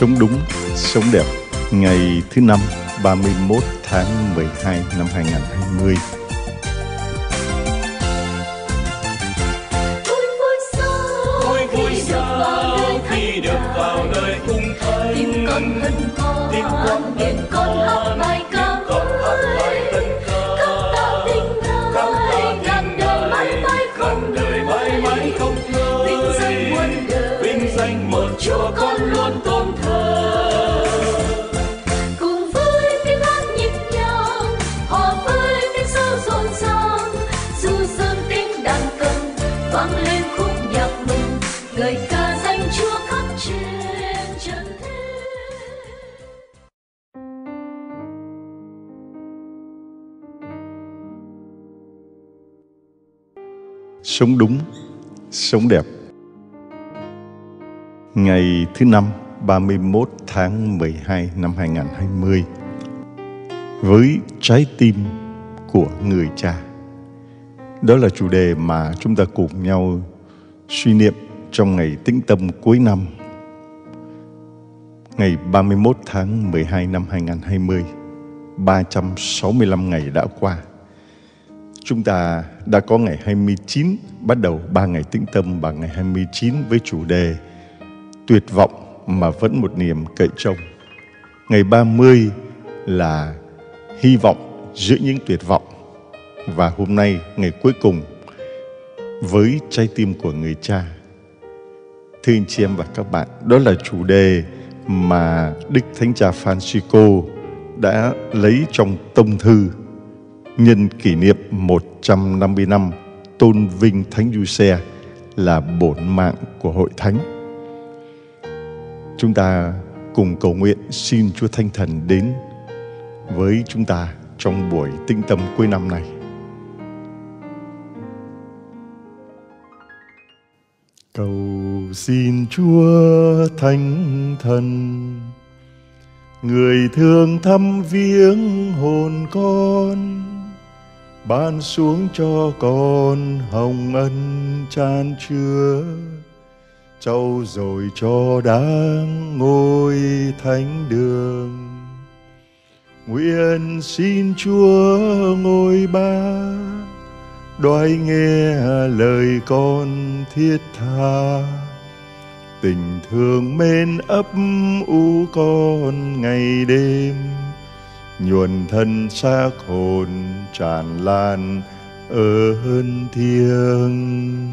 Sống đúng, sống đẹp. Ngày thứ năm 31 tháng 12 năm 2020 Sống đúng, sống đẹp. Ngày thứ năm 31 tháng 12 năm 2020 Với trái tim của người cha. Đó là chủ đề mà chúng ta cùng nhau suy niệm trong ngày tĩnh tâm cuối năm. Ngày 31 tháng 12 năm 2020 365 ngày đã qua. Chúng ta đã có ngày 29 bắt đầu ba ngày tĩnh tâm bằng ngày 29 với chủ đề tuyệt vọng mà vẫn một niềm cậy trông. Ngày 30 là hy vọng giữa những tuyệt vọng. Và hôm nay ngày cuối cùng với trái tim của người cha. Thưa anh chị em và các bạn, đó là chủ đề mà Đức Thánh Cha Francisco đã lấy trong tông thư nhân kỷ niệm 150 năm tôn vinh Thánh Giuse là bổn mạng của hội thánh. Chúng ta cùng cầu nguyện xin Chúa Thánh Thần đến với chúng ta trong buổi tĩnh tâm cuối năm này. Cầu xin Chúa Thánh Thần, Người thương thăm viếng hồn con ban xuống cho con hồng ân chan chứa. Trau rồi cho đáng ngôi thánh đường. Nguyện xin chúa ngôi ba, đoái nghe lời con thiết tha. Tình thương mến ấp u con ngày đêm, nhuần thân xác hồn tràn lan ơn thiêng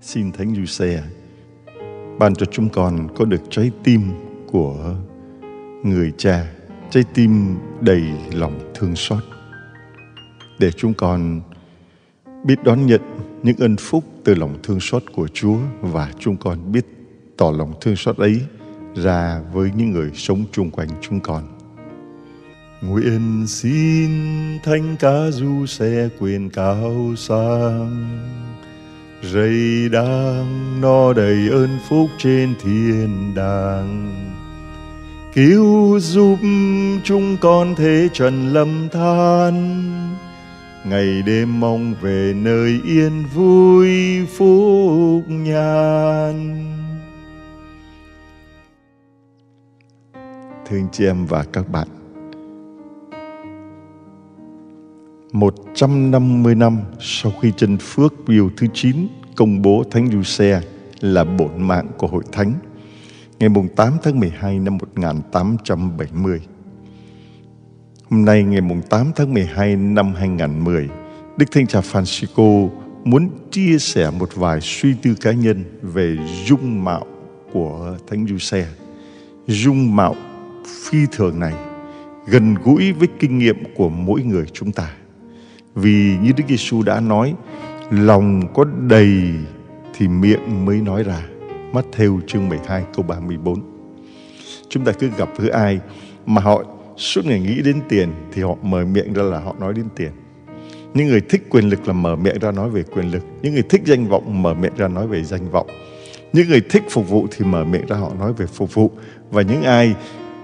xin thánh Giuse ban cho chúng con có được trái tim của người cha, trái tim đầy lòng thương xót để chúng con biết đón nhận những ân phúc từ lòng thương xót của Chúa và chúng con biết tỏ lòng thương xót ấy ra với những người sống chung quanh chúng con. Nguyện xin thánh ca du xe quyền cao sang. Rầy đang no đầy ơn phúc trên thiên đàng. Cứu giúp chúng con thế trần lâm than. Ngày đêm mong về nơi yên vui phúc nhàn. Thưa chị em và các bạn 150 năm sau khi chân phước Pio thứ 9 công bố Thánh Du Xe là bổn mạng của hội thánh ngày 8 tháng 12 năm 1870. Hôm nay ngày 8 tháng 12 năm 2010, Đức Thánh Cha Francisco muốn chia sẻ một vài suy tư cá nhân về dung mạo của Thánh Du Xe. Dung mạo phi thường này gần gũi với kinh nghiệm của mỗi người chúng ta. Vì như Đức Giêsu đã nói, lòng có đầy thì miệng mới nói ra. Matthew chương 12 câu 34. Chúng ta cứ gặp với ai mà họ suốt ngày nghĩ đến tiền thì họ mở miệng ra là họ nói đến tiền. Những người thích quyền lực là mở miệng ra nói về quyền lực. Những người thích danh vọng mở miệng ra nói về danh vọng. Những người thích phục vụ thì mở miệng ra họ nói về phục vụ. Và những ai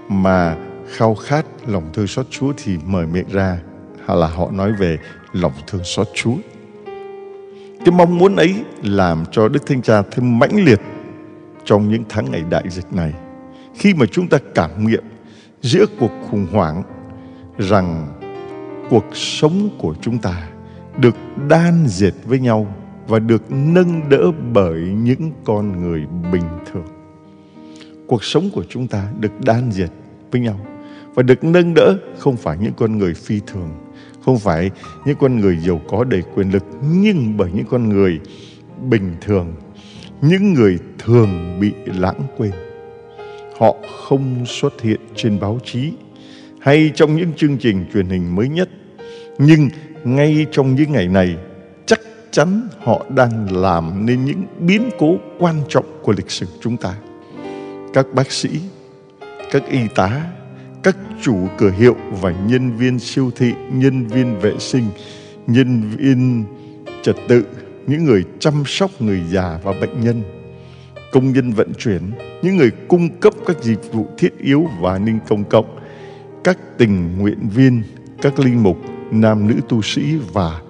mà khao khát lòng thương xót Chúa thì mở miệng ra hay là họ nói về lòng thương xót Chúa. Cái mong muốn ấy làm cho Đức Thánh Cha thêm mãnh liệt trong những tháng ngày đại dịch này khi mà chúng ta cảm nghiệm giữa cuộc khủng hoảng rằng cuộc sống của chúng ta được đan dệt với nhau và được nâng đỡ bởi những con người bình thường. Cuộc sống của chúng ta được đan dệt với nhau và được nâng đỡ không phải những con người phi thường, không phải những con người giàu có đầy quyền lực nhưng bởi những con người bình thường, những người thường bị lãng quên. Họ không xuất hiện trên báo chí hay trong những chương trình truyền hình mới nhất, nhưng ngay trong những ngày này chắc chắn họ đang làm nên những biến cố quan trọng của lịch sử chúng ta. Các bác sĩ, các y tá, các chủ cửa hiệu và nhân viên siêu thị, nhân viên vệ sinh, nhân viên trật tự, những người chăm sóc người già và bệnh nhân, công nhân vận chuyển, những người cung cấp các dịch vụ thiết yếu và an ninh công cộng, các tình nguyện viên, các linh mục, nam nữ tu sĩ và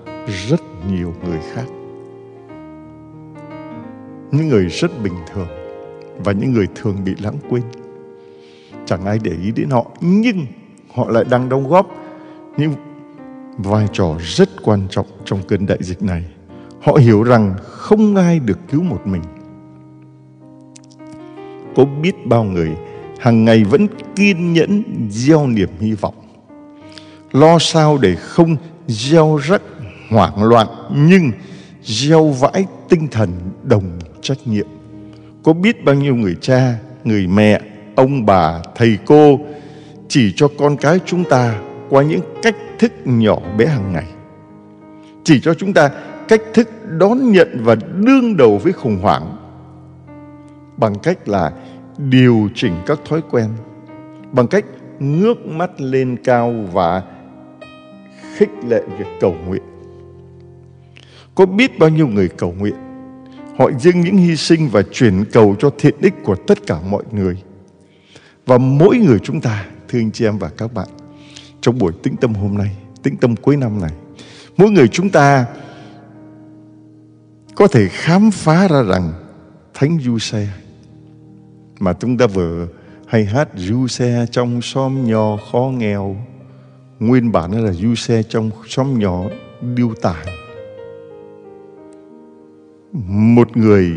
rất nhiều người khác. Những người rất bình thường và những người thường bị lãng quên. Chẳng ai để ý đến họ, nhưng họ lại đang đóng góp những vai trò rất quan trọng trong cơn đại dịch này. Họ hiểu rằng không ai được cứu một mình. Có biết bao người hàng ngày vẫn kiên nhẫn gieo niềm hy vọng lo sao để không gieo rắc hoảng loạn nhưng gieo vãi tinh thần đồng trách nhiệm có biết bao nhiêu người cha người mẹ ông bà thầy cô chỉ cho con cái chúng ta qua những cách thức nhỏ bé hàng ngày chỉ cho chúng ta cách thức đón nhận và đương đầu với khủng hoảng bằng cách là điều chỉnh các thói quen bằng cách ngước mắt lên cao và khích lệ việc cầu nguyện. Có biết bao nhiêu người cầu nguyện, họ dâng những hy sinh và chuyển cầu cho thiện ích của tất cả mọi người. Và mỗi người chúng ta, thưa anh chị em và các bạn, trong buổi tĩnh tâm hôm nay, tĩnh tâm cuối năm này, mỗi người chúng ta có thể khám phá ra rằng Thánh Du Xe mà chúng ta vừa hay hát Du Xe trong xóm nhỏ khó nghèo Nguyên bản là du xe trong xóm nhỏ điêu tàn. Một người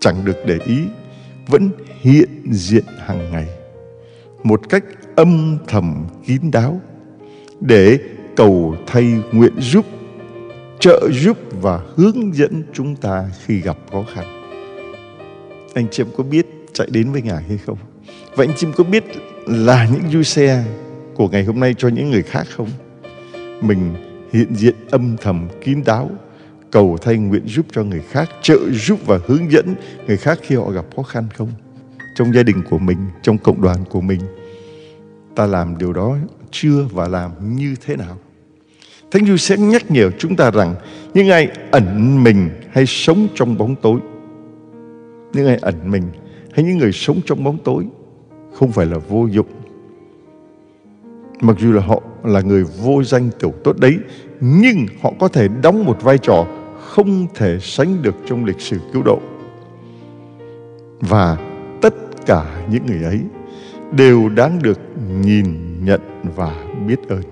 chẳng được để ý vẫn hiện diện hàng ngày Một cách âm thầm kín đáo Để cầu thay nguyện giúp, Trợ giúp và hướng dẫn chúng ta khi gặp khó khăn Anh chị em có biết chạy đến với Ngài hay không? Vậy anh chị em có biết là những du xe của ngày hôm nay cho những người khác không? Mình hiện diện âm thầm kín đáo cầu thay nguyện giúp cho người khác, trợ giúp và hướng dẫn người khác khi họ gặp khó khăn không? Trong gia đình của mình, trong cộng đoàn của mình, ta làm điều đó chưa và làm như thế nào? Thánh Du sẽ nhắc nhở chúng ta rằng những ai ẩn mình hay sống trong bóng tối, những ai ẩn mình hay những người sống trong bóng tối không phải là vô dụng Mặc dù là họ là người vô danh tiểu tốt đấy Nhưng họ có thể đóng một vai trò không thể sánh được trong lịch sử cứu độ. Và tất cả những người ấy Đều đáng được nhìn, nhận và biết ơn.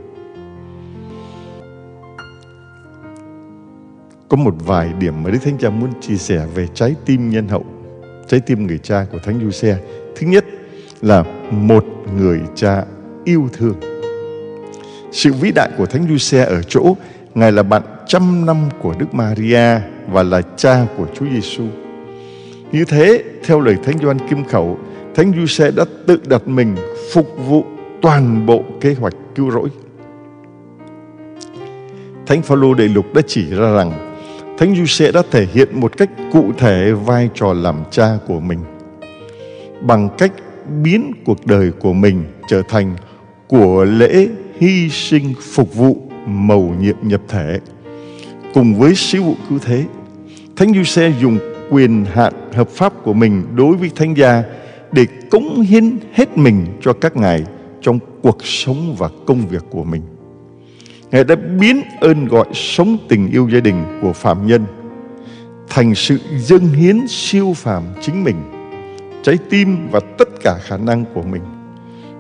Có một vài điểm mà Đức Thánh Cha muốn chia sẻ về trái tim nhân hậu, Trái tim người cha của Thánh Du Xe Thứ nhất là một người cha yêu thương. Sự vĩ đại của Thánh Giuse ở chỗ Ngài là bạn trăm năm của Đức Maria và là cha của Chúa Giêsu. Như thế, theo lời Thánh Gioan Kim Khẩu, Thánh Giuse đã tự đặt mình phục vụ toàn bộ kế hoạch cứu rỗi. Thánh Phaolô Đệ Lục đã chỉ ra rằng Thánh Giuse đã thể hiện một cách cụ thể vai trò làm cha của mình bằng cách biến cuộc đời của mình trở thành của lễ hy sinh phục vụ mầu nhiệm nhập thể cùng với sứ vụ cứu thế thánh du xe dùng quyền hạn hợp pháp của mình đối với thánh gia để cống hiến hết mình cho các ngài trong cuộc sống và công việc của mình ngài đã biến ơn gọi sống tình yêu gia đình của phạm nhân thành sự dâng hiến siêu phàm chính mình, trái tim và tất cả khả năng của mình.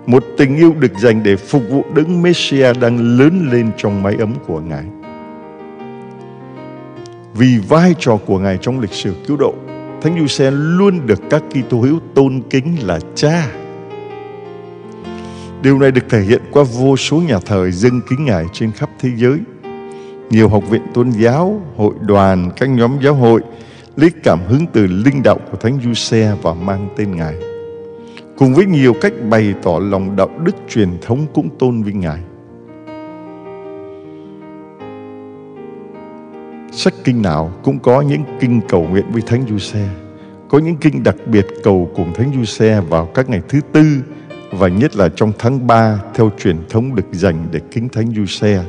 Một tình yêu được dành để phục vụ đấng Messiah đang lớn lên trong mái ấm của Ngài. Vì vai trò của Ngài trong lịch sử cứu độ, Thánh Giuse luôn được các Kitô hữu tôn kính là cha. Điều này được thể hiện qua vô số nhà thờ dâng kính Ngài trên khắp thế giới. Nhiều học viện tôn giáo, hội đoàn, các nhóm giáo hội lấy cảm hứng từ linh đạo của Thánh Giuse và mang tên Ngài. Cùng với nhiều cách bày tỏ lòng đạo đức truyền thống cũng tôn vinh Ngài. Sách kinh nào cũng có những kinh cầu nguyện với Thánh Giuse. Có những kinh đặc biệt cầu cùng Thánh Giuse vào các ngày thứ tư và nhất là trong tháng 3 theo truyền thống được dành để kính Thánh Giuse.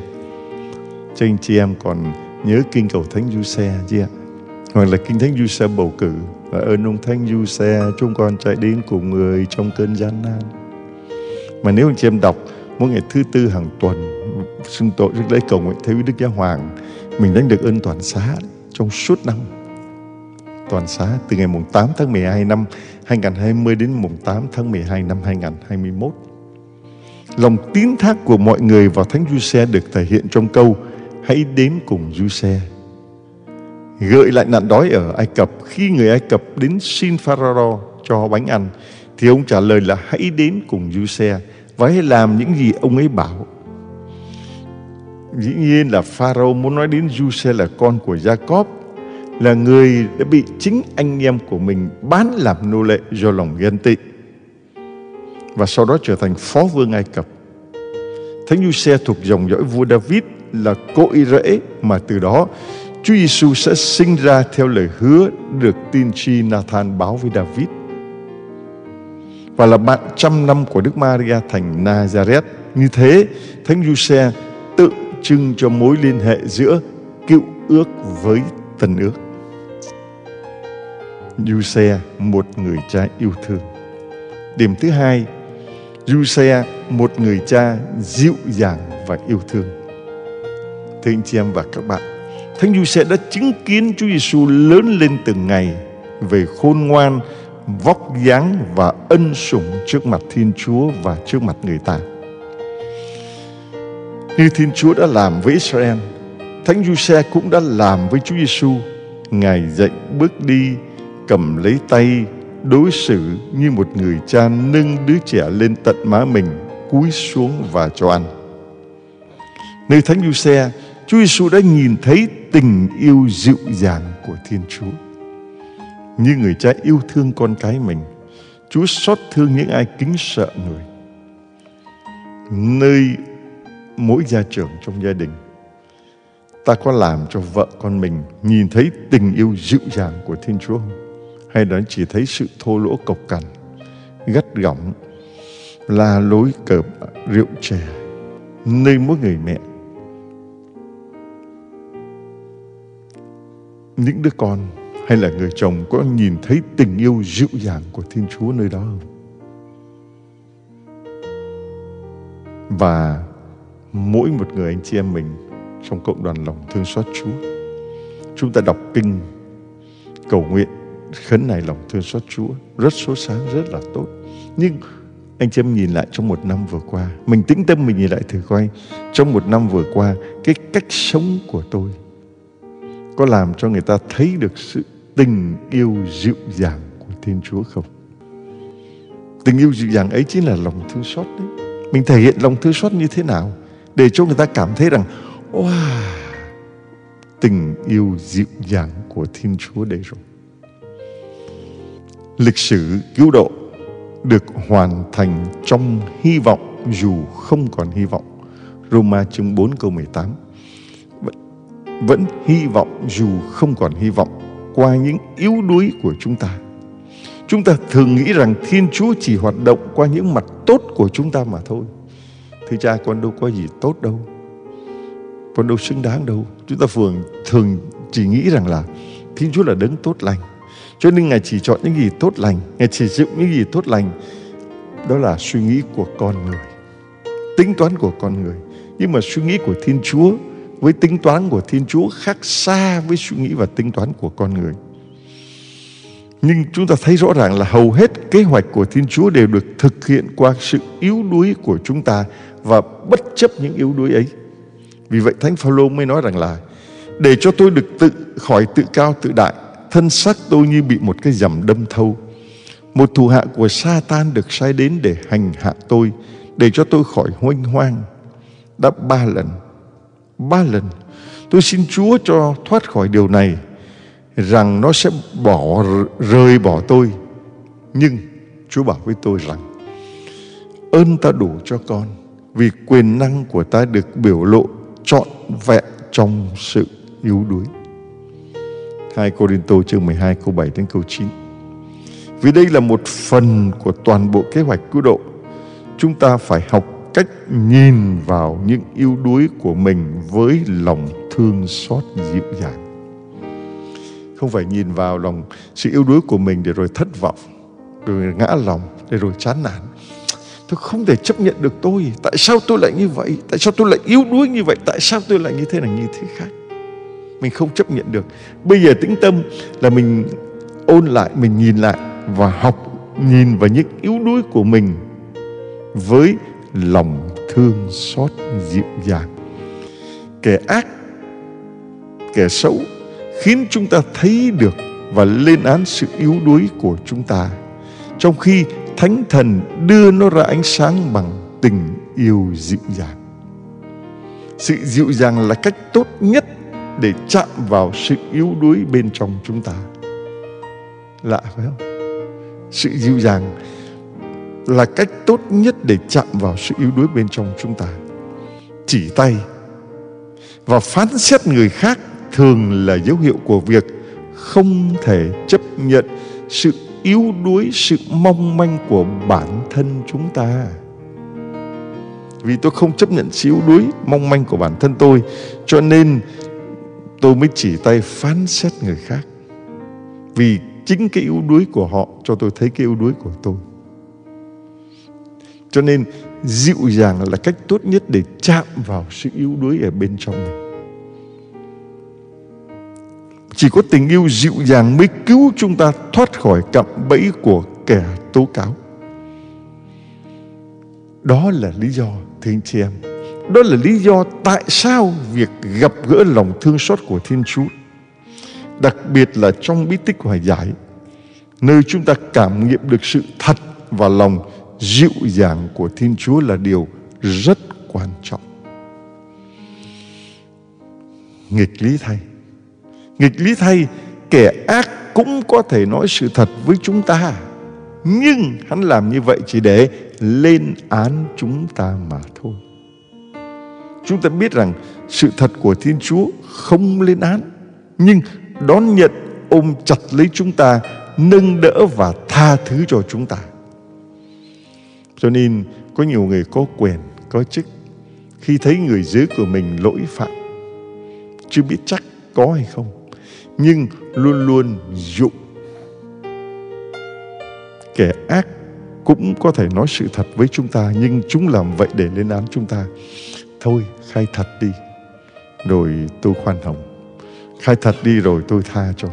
Cho anh chị em còn nhớ kinh cầu Thánh Giuse chưa ạ? Hoặc là kinh Thánh Giuse bầu cử và ơn ông Thánh Giuse chúng con chạy đến cùng người trong cơn gian nan. Mà nếu anh chị em đọc mỗi ngày thứ tư hàng tuần, xưng tội trước lễ cầu nguyện theo Đức Giáo Hoàng mình đang được ơn toàn xá trong suốt năm toàn xá từ ngày mùng 8 tháng 12 năm 2020 đến mùng 8 tháng 12 năm 2021. Lòng tín thác của mọi người vào Thánh Giuse được thể hiện trong câu, Hãy đến cùng Giuse. Gợi lại nạn đói ở Ai Cập khi người Ai Cập đến xin Pharaoh cho bánh ăn, thì ông trả lời là hãy đến cùng Giuse và hãy làm những gì ông ấy bảo. Dĩ nhiên là Pharaoh muốn nói đến Giuse là con của Jacob là người đã bị chính anh em của mình bán làm nô lệ do lòng ghen tị và sau đó trở thành phó vương Ai Cập. Thánh Giuse thuộc dòng dõi vua David là cội rễ mà từ đó Chúa Giêsu sẽ sinh ra theo lời hứa được tiên tri Nathan báo với David và là bạn trăm năm của Đức Maria thành Nazareth. Như thế, Thánh Giuse tự trưng cho mối liên hệ giữa cựu ước với tân ước. Giuse một người cha yêu thương. Điểm thứ hai, Giuse một người cha dịu dàng và yêu thương. Thưa anh chị em và các bạn, Thánh Giuse đã chứng kiến Chúa Giêsu lớn lên từng ngày về khôn ngoan, vóc dáng và ân sủng trước mặt Thiên Chúa và trước mặt người ta. Như Thiên Chúa đã làm với Israel, Thánh Giuse cũng đã làm với Chúa Giêsu. Ngài dạy bước đi cầm lấy tay đối xử như một người cha nâng đứa trẻ lên tận má mình cúi xuống và cho ăn. Nơi thánh Giuse, Chúa Giêsu đã nhìn thấy tình yêu dịu dàng của Thiên Chúa. Như người cha yêu thương con cái mình Chúa xót thương những ai kính sợ người. Nơi mỗi gia trưởng trong gia đình ta có làm cho vợ con mình nhìn thấy tình yêu dịu dàng của Thiên Chúa không? hay đó chỉ thấy sự thô lỗ cộc cằn, gắt gỏng, la lối cợp, rượu chè, nơi mỗi người mẹ những đứa con hay là người chồng có nhìn thấy tình yêu dịu dàng của Thiên Chúa nơi đó không? Và mỗi một người anh chị em mình trong cộng đoàn lòng thương xót Chúa, chúng ta đọc kinh cầu nguyện khấn này lòng thương xót Chúa. Rất số sáng rất là tốt. Nhưng anh chị em nhìn lại trong một năm vừa qua mình tĩnh tâm mình nhìn lại thử coi trong một năm vừa qua cái cách sống của tôi có làm cho người ta thấy được sự tình yêu dịu dàng của Thiên Chúa không? Tình yêu dịu dàng ấy chính là lòng thương xót đấy. Mình thể hiện lòng thương xót như thế nào? Để cho người ta cảm thấy rằng wow tình yêu dịu dàng của Thiên Chúa đây rồi lịch sử cứu độ được hoàn thành trong hy vọng dù không còn hy vọng. Roma chương 4 câu 18 vẫn, vẫn hy vọng dù không còn hy vọng qua những yếu đuối của chúng ta. Chúng ta thường nghĩ rằng Thiên Chúa chỉ hoạt động qua những mặt tốt của chúng ta mà thôi. Thưa cha con đâu có gì tốt đâu. Con đâu xứng đáng đâu. Chúng ta thường, thường chỉ nghĩ rằng là Thiên Chúa là đấng tốt lành cho nên Ngài chỉ chọn những gì tốt lành, Ngài chỉ dựng những gì tốt lành. Đó là suy nghĩ của con người, tính toán của con người. Nhưng mà suy nghĩ của Thiên Chúa với tính toán của Thiên Chúa khác xa với suy nghĩ và tính toán của con người. Nhưng chúng ta thấy rõ ràng là hầu hết kế hoạch của Thiên Chúa đều được thực hiện qua sự yếu đuối của chúng ta và bất chấp những yếu đuối ấy. Vì vậy Thánh Phaolô mới nói rằng là để cho tôi được tự khỏi tự cao tự đại, thân xác tôi như bị một cái dầm đâm thâu. Một thù hạ của Satan được sai đến để hành hạ tôi, để cho tôi khỏi hoanh hoang. Đã ba lần, ba lần tôi xin Chúa cho thoát khỏi điều này rằng nó sẽ bỏ rời bỏ tôi nhưng Chúa bảo với tôi rằng, ơn ta đủ cho con, vì quyền năng của ta được biểu lộ trọn vẹn trong sự yếu đuối. 2 Corinto chương 12 câu 7 đến câu 9. Vì đây là một phần của toàn bộ kế hoạch cứu độ. Chúng ta phải học cách nhìn vào những yếu đuối của mình với lòng thương xót dịu dàng không phải nhìn vào lòng sự yếu đuối của mình để rồi thất vọng, rồi ngã lòng để rồi chán nản. Tôi không thể chấp nhận được tôi. Tại sao tôi lại như vậy? Tại sao tôi lại yếu đuối như vậy? Tại sao tôi lại như thế này, như thế khác? Mình không chấp nhận được. Bây giờ tĩnh tâm là mình ôn lại, mình nhìn lại và học, nhìn vào những yếu đuối của mình với lòng thương xót dịu dàng. Kẻ ác, kẻ xấu khiến chúng ta thấy được và lên án sự yếu đuối của chúng ta. Trong khi thánh thần đưa nó ra ánh sáng bằng tình yêu dịu dàng. Sự dịu dàng là cách tốt nhất để chạm vào sự yếu đuối bên trong chúng ta. Lạ, phải không? Sự dịu dàng là cách tốt nhất để chạm vào sự yếu đuối bên trong chúng ta. Chỉ tay và phán xét người khác thường là dấu hiệu của việc không thể chấp nhận sự yếu đuối, sự mong manh của bản thân chúng ta. Vì tôi không chấp nhận sự yếu đuối, mong manh của bản thân tôi, cho nên tôi mới chỉ tay phán xét người khác. Vì chính cái yếu đuối của họ cho tôi thấy cái yếu đuối của tôi. Cho nên dịu dàng là cách tốt nhất để chạm vào sự yếu đuối ở bên trong mình chỉ có tình yêu dịu dàng mới cứu chúng ta thoát khỏi cạm bẫy của kẻ tố cáo. Đó là lý do, thưa anh chị em. Đó là lý do tại sao việc gặp gỡ lòng thương xót của Thiên Chúa, đặc biệt là trong bí tích hòa giải, nơi chúng ta cảm nghiệm được sự thật và lòng dịu dàng của Thiên Chúa là điều rất quan trọng. Nghịch lý thay, Nghịch lý thay, kẻ ác cũng có thể nói sự thật với chúng ta. Nhưng hắn làm như vậy chỉ để lên án chúng ta mà thôi. Chúng ta biết rằng sự thật của Thiên Chúa không lên án, nhưng đón nhận ôm chặt lấy chúng ta, nâng đỡ và tha thứ cho chúng ta. Cho nên có nhiều người có quyền, có chức khi thấy người dưới của mình lỗi phạm, chưa biết chắc có hay không nhưng luôn luôn dụng. Kẻ ác cũng có thể nói sự thật với chúng ta, nhưng chúng làm vậy để lên án chúng ta. Thôi, khai thật đi, rồi tôi khoan hồng. Khai thật đi rồi tôi tha cho.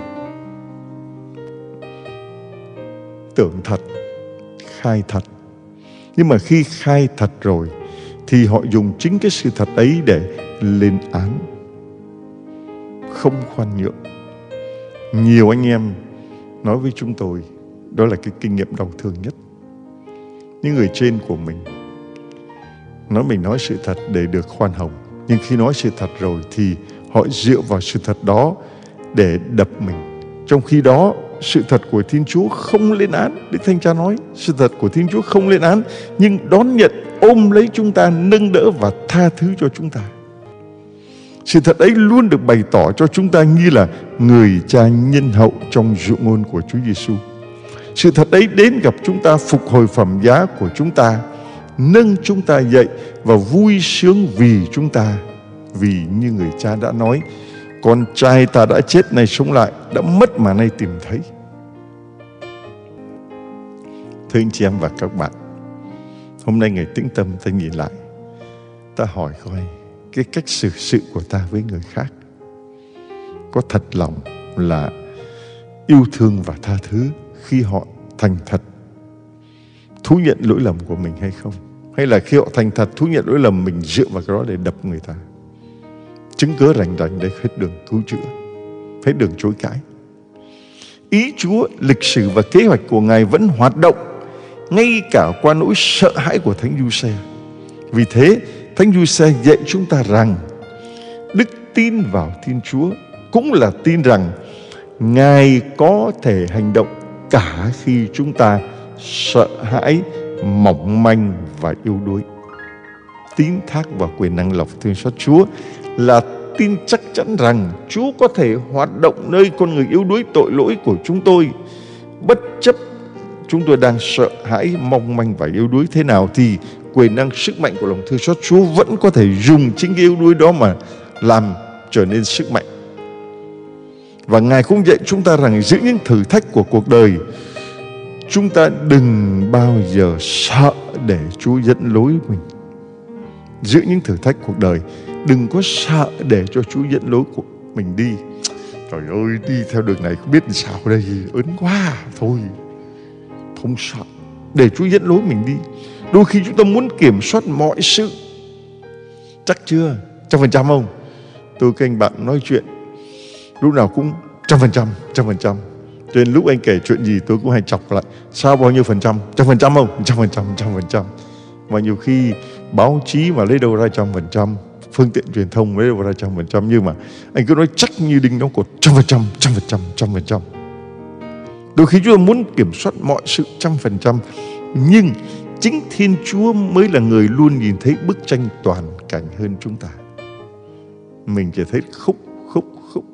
Tưởng thật, khai thật. Nhưng mà khi khai thật rồi, thì họ dùng chính cái sự thật ấy để lên án. Không khoan nhượng nhiều anh em nói với chúng tôi, đó là cái kinh nghiệm đau thương nhất. Những người trên của mình nói mình nói sự thật để được khoan hồng, nhưng khi nói sự thật rồi thì họ dựa vào sự thật đó để đập mình. Trong khi đó, sự thật của Thiên Chúa không lên án. Đức Thanh Cha nói, Sự thật của Thiên Chúa không lên án, Nhưng đón nhận ôm lấy chúng ta, Nâng đỡ và tha thứ cho chúng ta sự thật ấy luôn được bày tỏ cho chúng ta như là người cha nhân hậu trong dụ ngôn của Chúa Giêsu. Sự thật ấy đến gặp chúng ta phục hồi phẩm giá của chúng ta, nâng chúng ta dậy và vui sướng vì chúng ta. Vì như người cha đã nói, con trai ta đã chết này sống lại, đã mất mà nay tìm thấy. Thưa anh chị em và các bạn, hôm nay ngày tĩnh tâm ta nhìn lại, ta hỏi coi cái cách xử sự của ta với người khác. Có thật lòng là yêu thương và tha thứ khi họ thành thật. Thú nhận lỗi lầm của mình hay không? Hay là khi họ thành thật, thú nhận lỗi lầm mình dựa vào cái đó để đập người ta? Chứng cớ rành rành để hết đường cứu chữa, hết đường chối cãi. Ý Chúa, lịch sử và kế hoạch của Ngài vẫn hoạt động ngay cả qua nỗi sợ hãi của Thánh Du Xe vì thế Thánh Du Xe dạy chúng ta rằng đức tin vào Thiên Chúa cũng là tin rằng Ngài có thể hành động cả khi chúng ta sợ hãi, mỏng manh và yếu đuối. Tín thác vào quyền năng lọc thương xót Chúa là tin chắc chắn rằng Chúa có thể hoạt động nơi con người yếu đuối tội lỗi của chúng tôi bất chấp chúng tôi đang sợ hãi, mong manh và yếu đuối thế nào thì quyền năng, sức mạnh của lòng thương xót. Chúa vẫn có thể dùng chính cái yếu đuối đó mà làm trở nên sức mạnh. Và Ngài cũng dạy chúng ta rằng giữa những thử thách của cuộc đời, Chúng ta đừng bao giờ sợ để Chúa dẫn lối mình. Giữa những thử thách cuộc đời, Đừng có sợ để cho Chúa dẫn lối của mình đi. Trời ơi, đi theo đường này không biết sao đây, Ớn quá Thôi. Không sợ, Để Chúa dẫn lối mình đi. Đôi khi chúng ta muốn kiểm soát mọi sự. Chắc chưa? Trăm phần trăm không? Tôi các anh bạn nói chuyện. Lúc nào cũng trăm phần trăm Trăm phần trăm. Cho nên lúc anh kể chuyện gì tôi cũng hay chọc lại. Sao bao nhiêu phần trăm? Trăm phần trăm không? Trăm phần trăm Trăm phần trăm. Mà nhiều khi báo chí mà lấy đâu ra trăm phần trăm, Phương tiện truyền thông lấy đâu ra trăm phần trăm. Nhưng mà anh cứ nói chắc như đinh đóng cột, Trăm phần trăm Trăm phần trăm Trăm phần trăm. Đôi khi chúng ta muốn kiểm soát mọi sự trăm phần trăm, Nhưng chính Thiên Chúa mới là người luôn nhìn thấy bức tranh toàn cảnh hơn chúng ta. Mình chỉ thấy khúc khúc khúc.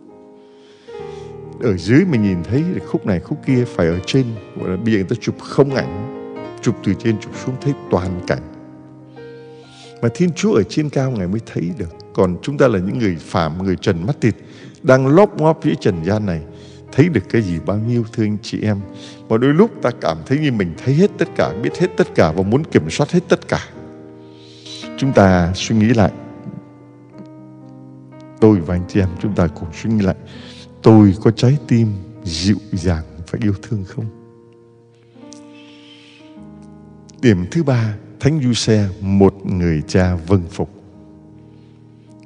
Ở dưới mình nhìn thấy khúc này khúc kia phải ở trên. Gọi là bây giờ người ta chụp không ảnh chụp từ trên chụp xuống thấy toàn cảnh. Mà Thiên Chúa ở trên cao Ngài mới thấy được. Còn chúng ta là những người phạm, người trần mắt thịt Đang lóp ngóp dưới trần gian này. Thấy được cái gì bao nhiêu thưa anh chị em Mà đôi lúc ta cảm thấy như mình thấy hết tất cả Biết hết tất cả và muốn kiểm soát hết tất cả Chúng ta suy nghĩ lại Tôi và anh chị em chúng ta cùng suy nghĩ lại tôi có trái tim dịu dàng và yêu thương không? Điểm thứ ba, Thánh Du Xe, một người cha vâng phục.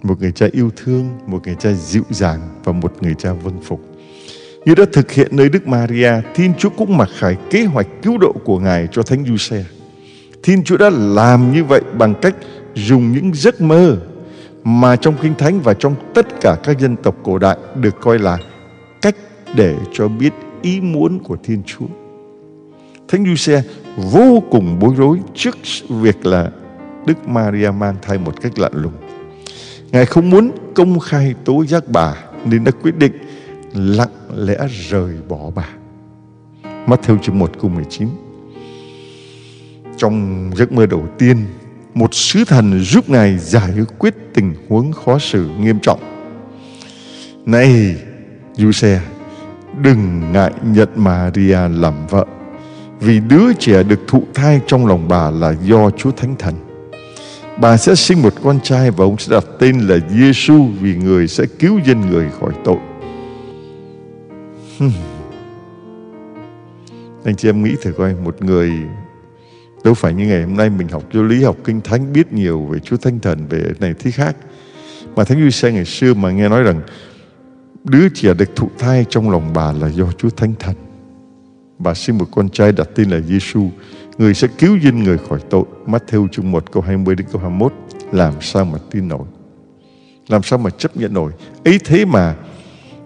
Một người cha yêu thương, một người cha dịu dàng và một người cha vâng phục. Như đã thực hiện nơi Đức Maria, Thiên Chúa cũng mặc khải kế hoạch cứu độ của Ngài cho Thánh Giuse. Thiên Chúa đã làm như vậy bằng cách dùng những giấc mơ mà trong Kinh Thánh và trong tất cả các dân tộc cổ đại được coi là cách để cho biết ý muốn của Thiên Chúa. Thánh Giuse vô cùng bối rối trước việc là Đức Maria mang thai một cách lạ lùng. Ngài không muốn công khai tố giác bà nên đã quyết định lặng lẽ rời bỏ bà. Matthew chương 1 câu 19 Trong giấc mơ đầu tiên một sứ thần giúp Ngài giải quyết tình huống khó xử nghiêm trọng. Này, Giuse, đừng ngại nhận Maria làm vợ, vì đứa trẻ được thụ thai trong lòng bà là do Chúa Thánh Thần. Bà sẽ sinh một con trai và ông sẽ đặt tên là Giêsu vì người sẽ cứu dân người khỏi tội. Anh chị em nghĩ thử coi một người Đâu phải như ngày hôm nay mình học giáo lý, học kinh thánh biết nhiều về Chúa Thánh Thần, về này thế khác. Mà Thánh Duy Xe ngày xưa mà nghe nói rằng đứa trẻ được thụ thai trong lòng bà là do Chúa Thánh Thần. Bà sinh một con trai đặt tên là Giêsu, người sẽ cứu dân người khỏi tội. Matthew chương 1 câu 20 đến câu 21. Làm sao mà tin nổi? Làm sao mà chấp nhận nổi? Ấy thế mà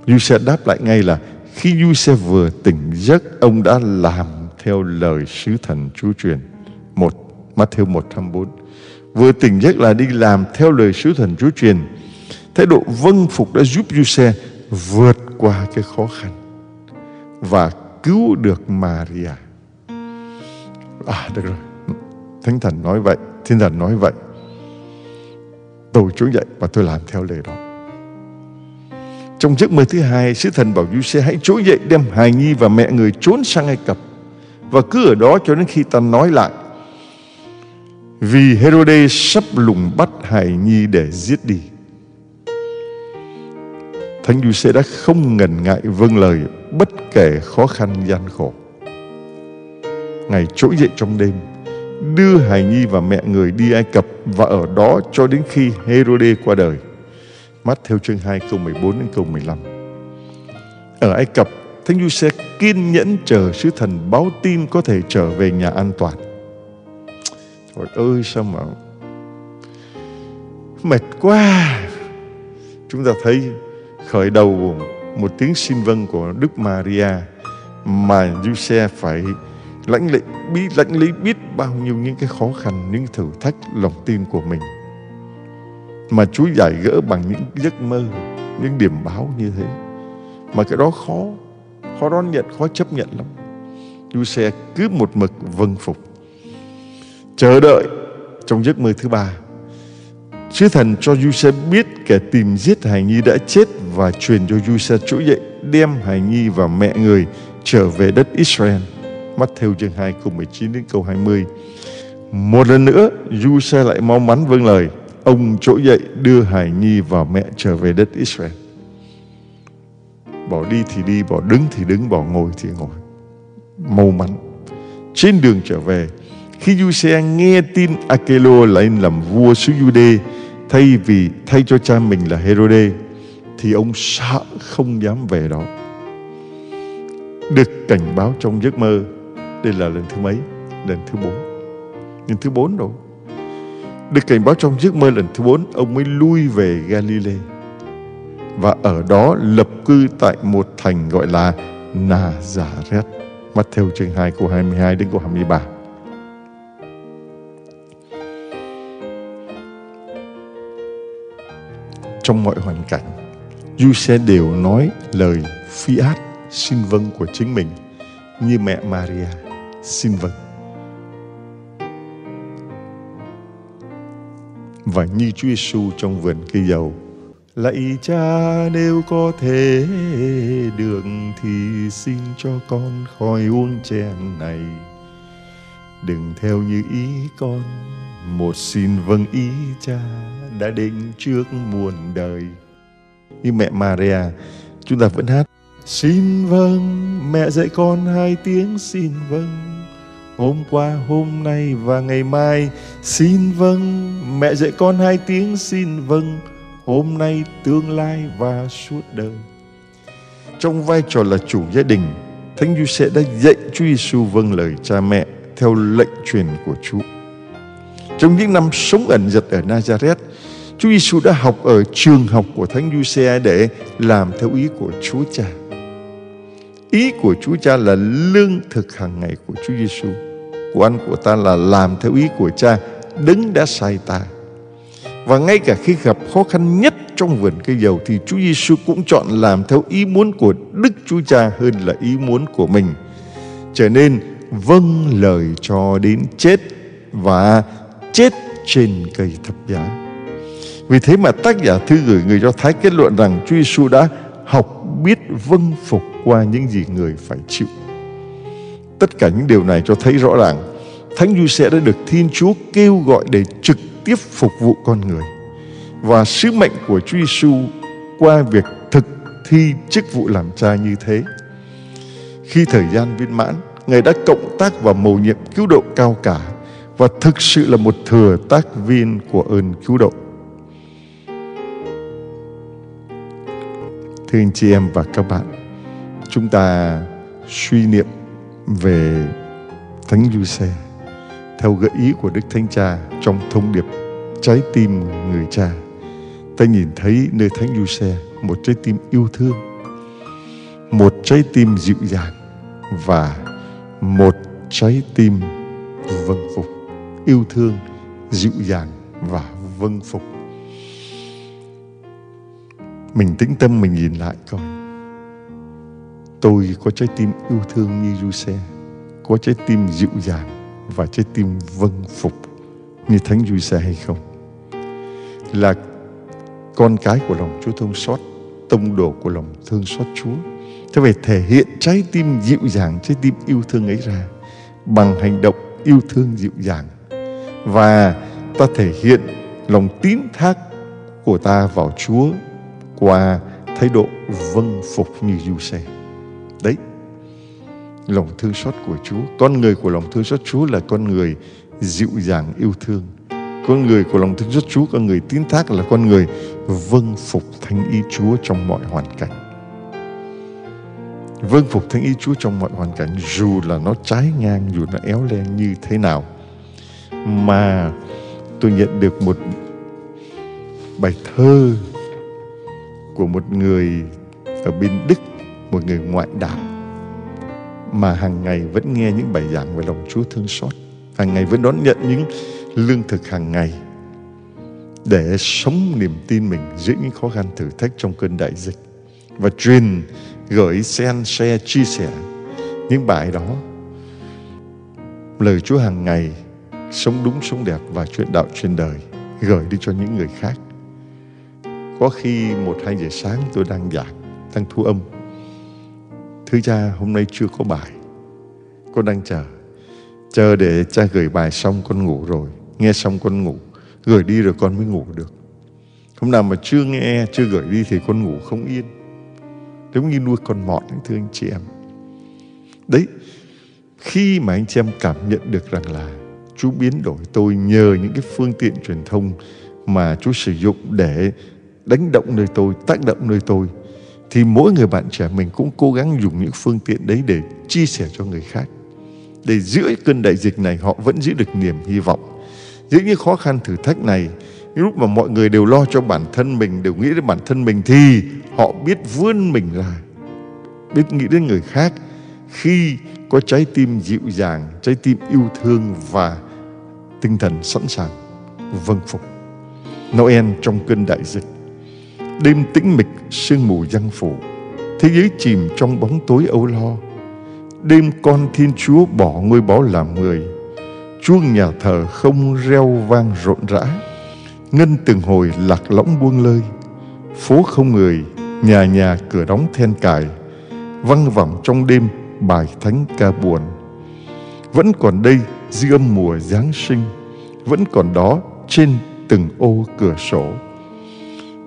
Giuse đáp lại ngay là khi Giuse vừa tỉnh giấc, ông đã làm theo lời sứ thần Chúa truyền. Một, Matthew 124 Vừa tỉnh giấc là đi làm theo lời sứ thần Chúa truyền. Thái độ vâng phục đã giúp Giuse vượt qua cái khó khăn Và cứu được Maria. À được rồi. Thánh thần nói vậy Thiên thần nói vậy. Tôi trỗi dậy và tôi làm theo lời đó. Trong giấc mơ thứ hai Sứ thần bảo Giuse hãy trỗi dậy đem hài nhi và mẹ người trốn sang Ai Cập Và cứ ở đó cho đến khi ta nói lại vì Herode sắp lùng bắt hài Nhi để giết đi. Thánh Giuse đã không ngần ngại vâng lời bất kể khó khăn gian khổ. Ngài trỗi dậy trong đêm, đưa hài Nhi và mẹ người đi Ai Cập và ở đó cho đến khi Herode qua đời. Mắt theo chương 2 câu 14 đến câu 15. Ở Ai Cập, Thánh Giuse kiên nhẫn chờ sứ thần báo tin có thể trở về nhà an toàn. Trời ơi sao mà mệt quá. Chúng ta thấy khởi đầu một tiếng xin vâng của Đức Maria mà Giuse phải lãnh lệ biết lãnh lý biết bao nhiêu những cái khó khăn những thử thách lòng tin của mình mà Chúa giải gỡ bằng những giấc mơ những điểm báo như thế mà cái đó khó khó đón nhận khó chấp nhận lắm Giuse cứ một mực vâng phục chờ đợi trong giấc mơ thứ ba Sứ thần cho Giuse biết kẻ tìm giết hài Nhi đã chết và truyền cho Giuse chỗ dậy đem hài Nhi và mẹ người trở về đất Israel. Mắt theo chương 2 câu 19 đến câu 20. Một lần nữa, Giuse lại mau mắn vâng lời. Ông trỗi dậy đưa hài Nhi và mẹ trở về đất Israel. Bỏ đi thì đi, bỏ đứng thì đứng, bỏ ngồi thì ngồi. Mau mắn. Trên đường trở về, khi Giuse nghe tin Akelo lên làm vua xứ Jude thay vì thay cho cha mình là Herode thì ông sợ không dám về đó. Được cảnh báo trong giấc mơ, đây là lần thứ mấy? Lần thứ bốn. Lần thứ bốn rồi. Được cảnh báo trong giấc mơ lần thứ bốn, ông mới lui về Galilee và ở đó lập cư tại một thành gọi là Nazareth. Matthew chương 2 câu 22 đến câu 23. trong mọi hoàn cảnh du sẽ đều nói lời phi át xin vâng của chính mình như mẹ Maria xin vâng và như Chúa Giêsu trong vườn cây dầu. Lạy cha, nếu có thể được thì xin cho con khỏi uống chén này. Đừng theo như ý con, một xin vâng ý cha đã định trước muôn đời. Như mẹ Maria, chúng ta vẫn hát, xin vâng mẹ dạy con hai tiếng xin vâng hôm qua hôm nay và ngày mai xin vâng mẹ dạy con hai tiếng xin vâng hôm nay tương lai và suốt đời trong vai trò là chủ gia đình thánh giuse đã dạy chúa giêsu vâng lời cha mẹ theo lệnh truyền của chúa trong những năm sống ẩn giật ở Nazareth, Chúa Giêsu đã học ở trường học của Thánh Giuse để làm theo ý của Chúa Cha. Ý của Chúa Cha là lương thực hàng ngày của Chúa Giêsu. Của anh của ta là làm theo ý của Cha, đấng đã sai ta. Và ngay cả khi gặp khó khăn nhất trong vườn cây dầu thì Chúa Giêsu cũng chọn làm theo ý muốn của Đức Chúa Cha hơn là ý muốn của mình. Trở nên vâng lời cho đến chết và chết trên cây thập giá. Vì thế mà tác giả thư gửi người Do Thái kết luận rằng Chúa Giêsu đã học biết vâng phục qua những gì người phải chịu. Tất cả những điều này cho thấy rõ ràng Thánh Giuse đã được Thiên Chúa kêu gọi để trực tiếp phục vụ con người. Và sứ mệnh của Chúa Giêsu qua việc thực thi chức vụ làm cha như thế. Khi thời gian viên mãn, Ngài đã cộng tác và mầu nhiệm cứu độ cao cả và thực sự là một thừa tác viên của ơn cứu độ. Thưa anh chị em và các bạn, chúng ta suy niệm về Thánh Giuse theo gợi ý của Đức Thánh Cha trong thông điệp trái tim người cha. Ta nhìn thấy nơi Thánh Giuse một trái tim yêu thương, một trái tim dịu dàng và một trái tim vâng phục yêu thương, dịu dàng và vâng phục. Mình tĩnh tâm mình nhìn lại coi. Tôi có trái tim yêu thương như Giuse, có trái tim dịu dàng và trái tim vâng phục như Thánh Giuse hay không? Là con cái của lòng Chúa thương xót, tông đồ của lòng thương xót Chúa. Thế phải thể hiện trái tim dịu dàng, trái tim yêu thương ấy ra bằng hành động yêu thương dịu dàng và ta thể hiện lòng tín thác của ta vào Chúa qua thái độ vâng phục như Du-xe lòng thương xót của Chúa. Con người của lòng thương xót Chúa là con người dịu dàng yêu thương. Con người của lòng thương xót Chúa, con người tín thác là con người vâng phục thánh ý Chúa trong mọi hoàn cảnh. Vâng phục thánh ý Chúa trong mọi hoàn cảnh dù là nó trái ngang, dù nó éo le như thế nào. Mà tôi nhận được một bài thơ của một người ở bên Đức, một người ngoại đạo mà hàng ngày vẫn nghe những bài giảng về lòng Chúa thương xót, hàng ngày vẫn đón nhận những lương thực hàng ngày để sống niềm tin mình giữa những khó khăn thử thách trong cơn đại dịch. Và truyền gửi sen share chia sẻ những bài đó. Lời Chúa hàng ngày sống đúng sống đẹp và chuyện đạo trên đời gửi đi cho những người khác. Có khi một hai giờ sáng tôi đang giảng đang thu âm thưa cha hôm nay chưa có bài. Con đang chờ chờ để cha gửi bài xong con ngủ rồi. Nghe xong con ngủ gửi đi rồi con mới ngủ được. Hôm nào mà chưa nghe chưa gửi đi thì con ngủ không yên. Giống như nuôi con mọt thưa anh chị em. Đấy khi mà anh chị em cảm nhận được rằng là Chúa biến đổi tôi nhờ những cái phương tiện truyền thông mà Chúa sử dụng để đánh động nơi tôi, tác động nơi tôi thì mỗi người bạn trẻ mình cũng cố gắng dùng những phương tiện đấy để chia sẻ cho người khác. Để giữa cơn đại dịch này họ vẫn giữ được niềm hy vọng. Giữa những khó khăn thử thách này, lúc mà mọi người đều lo cho bản thân mình, đều nghĩ đến bản thân mình thì họ biết vươn mình ra, biết nghĩ đến người khác khi có trái tim dịu dàng, trái tim yêu thương và tinh thần sẵn sàng vâng phục. Noel trong cơn đại dịch Đêm tĩnh mịch sương mù giăng phủ. Thế giới chìm trong bóng tối âu lo. Đêm con Thiên Chúa bỏ ngôi báu làm người. Chuông nhà thờ không reo vang rộn rã. Ngân từng hồi lạc lõng buông lơi. Phố không người, nhà nhà cửa đóng then cài. Văng vẳng trong đêm bài thánh ca buồn. Vẫn còn đây dư âm mùa Giáng sinh. Vẫn còn đó trên từng ô cửa sổ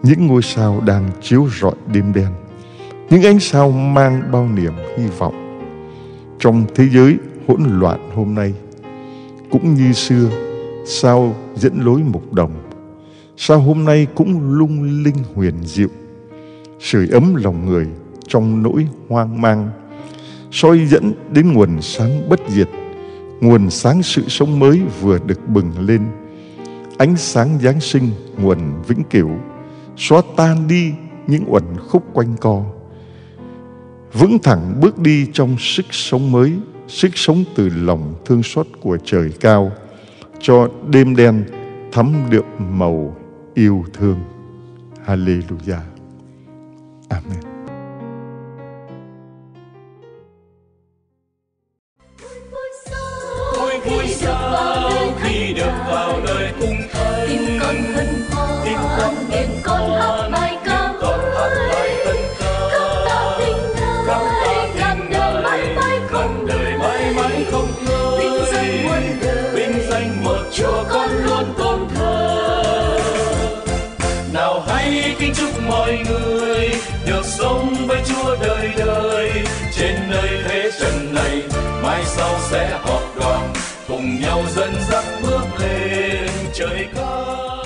những ngôi sao đang chiếu rọi đêm đen. Những ánh sao mang bao niềm hy vọng. Trong thế giới hỗn loạn hôm nay, cũng như xưa, sao dẫn lối mục đồng? Sao hôm nay cũng lung linh huyền diệu? Sưởi ấm lòng người trong nỗi hoang mang, soi dẫn đến nguồn sáng bất diệt. Nguồn sáng sự sống mới vừa được bừng lên. Ánh sáng giáng sinh nguồn vĩnh cửu xóa tan đi những uẩn khúc quanh co. Vững thẳng bước đi trong sức sống mới, sức sống từ lòng thương xót của trời cao, cho đêm đen thấm đượm màu yêu thương. Hallelujah. Amen. Sẽ họp đoàn cùng nhau dẫn dắt bước lên trời cao.